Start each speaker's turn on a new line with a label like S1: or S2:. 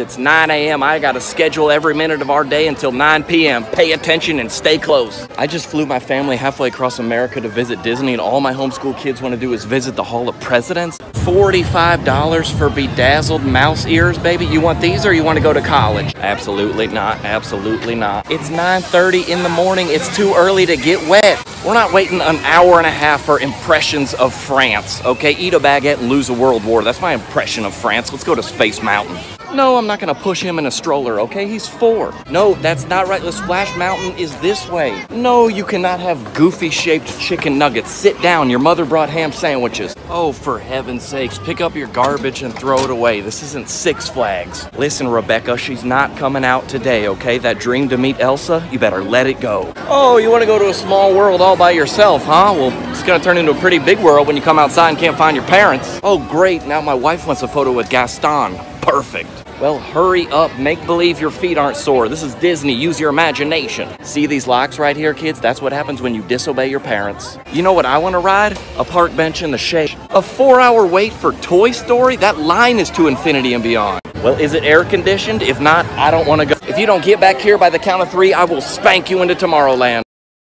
S1: It's 9 a.m. I gotta schedule every minute of our day until 9 p.m. Pay attention and stay close. I just flew my family halfway across America to visit Disney, and all my homeschool kids want to do is visit the Hall of Presidents. $45 for bedazzled mouse ears, baby. You want these or you want to go to college? Absolutely not. Absolutely not. It's 9:30 in the morning. It's too early to get wet. We're not waiting an hour and a half for impressions of France. Okay, eat a baguette and lose a world war. That's my impression of France. Let's go to Space Mountain. No, I'm not gonna push him in a stroller, okay? He's four. No, that's not right. The Splash Mountain is this way. No, you cannot have goofy shaped chicken nuggets. Sit down. Your mother brought ham sandwiches. Oh, for heaven's sakes, pick up your garbage and throw it away. This isn't Six Flags. Listen, Rebecca, she's not coming out today, okay? That dream to meet Elsa, you better let it go. Oh, you wanna go to a small world all by yourself, huh? Well, it's gonna turn into a pretty big world when you come outside and can't find your parents. Oh, great. Now my wife wants a photo with Gaston. Perfect. Well, hurry up. Make believe your feet aren't sore. This is Disney. Use your imagination. See these locks right here, kids? That's what happens when you disobey your parents. You know what I want to ride? A park bench in the shade. A four hour wait for Toy Story? That line is to infinity and beyond. Well, is it air conditioned? If not, I don't want to go. If you don't get back here by the count of three, I will spank you into Tomorrowland.